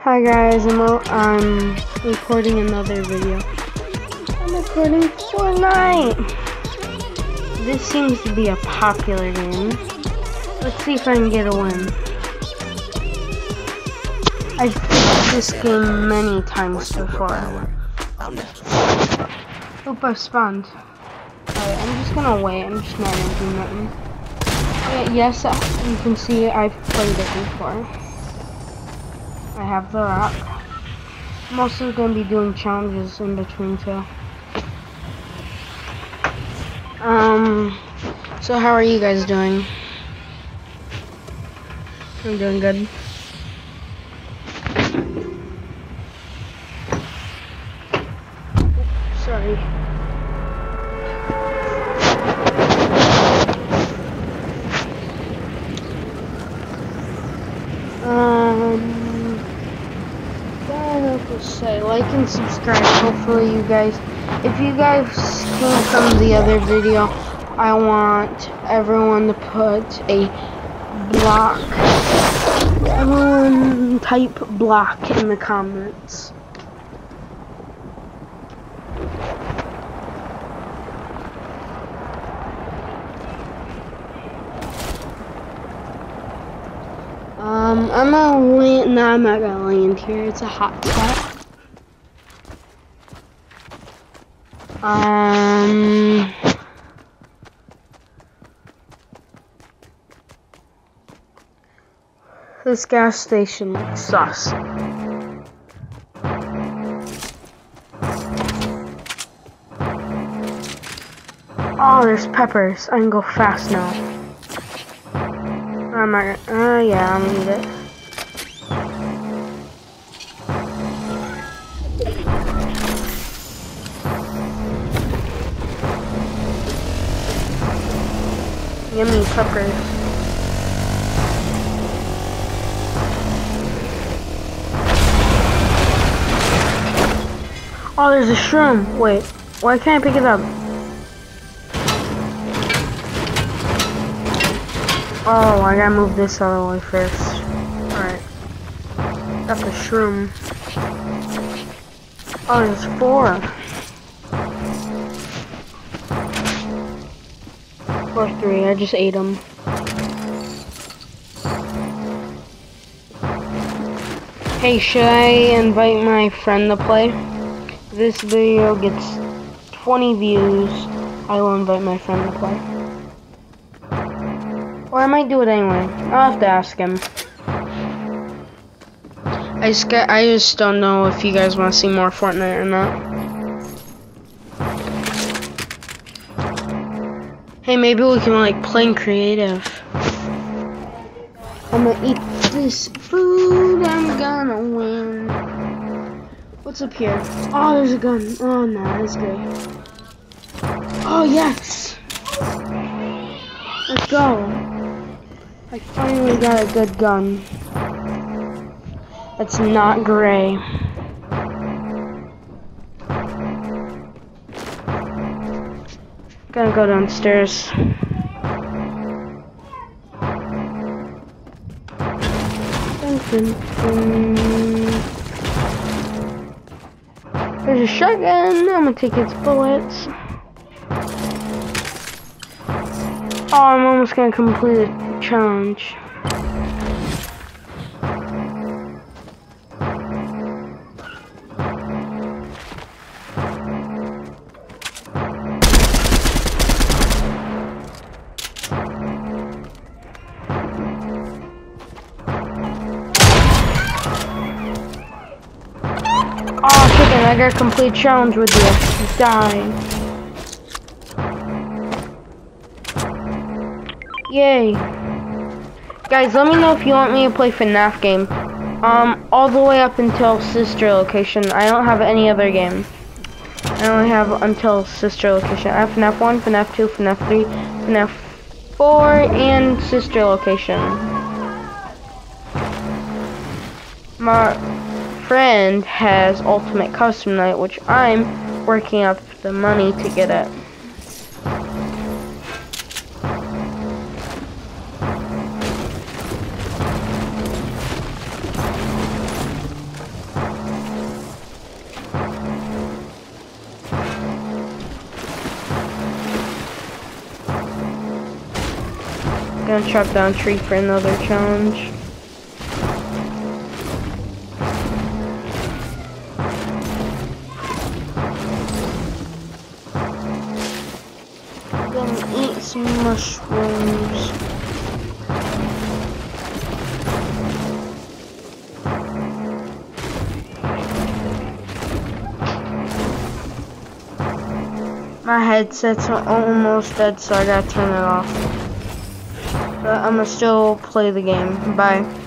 Hi guys, I'm, I'm recording another video. I'm recording Fortnite! This seems to be a popular game. Let's see if I can get a win. I've played this game many times before. Oop, I spawned. Alright, I'm just gonna wait. I'm just not gonna do nothing. Yeah, yes, you can see I've played it before. I have the rock. I'm also going to be doing challenges in between too. Um, so how are you guys doing? I'm doing good. Sorry. Um, I like and subscribe. Hopefully, you guys, if you guys came from the other video, I want everyone to put a block. Everyone type block in the comments. Um, I'm gonna land. No, I'm not gonna land here. It's a hot spot. Um. This gas station looks sus. Oh, there's peppers. I can go fast now. I'm not uh, yeah, I'm gonna it. Yummy peppers. Oh, there's a shroom. Wait, why can't I pick it up? Oh, I gotta move this the way first. Alright. Got the shroom. Oh, there's four. Or three, I just ate them. Hey, should I invite my friend to play? This video gets 20 views. I will invite my friend to play. Or I might do it anyway. I'll have to ask him. I just, I just don't know if you guys want to see more Fortnite or not. Maybe we can like play creative. I'm gonna eat this food. I'm gonna win. What's up here? Oh, there's a gun. Oh no, that's great. Oh yes. Let's go. I finally got a good gun. That's not gray. Gonna go downstairs. There's a shotgun. I'm gonna take its bullets. Oh, I'm almost gonna complete the challenge. I got a complete challenge with you. Die. Yay. Guys, let me know if you want me to play FNAF game. Um, all the way up until sister location. I don't have any other game. I only have until sister location. I have FNAF 1, FNAF 2, FNAF 3, FNAF 4, and sister location. My friend has Ultimate Custom Night, which I'm working up the money to get it. Gonna chop down tree for another challenge. Mushrooms. My headset's almost dead, so I gotta turn it off. But I'm gonna still play the game. Bye.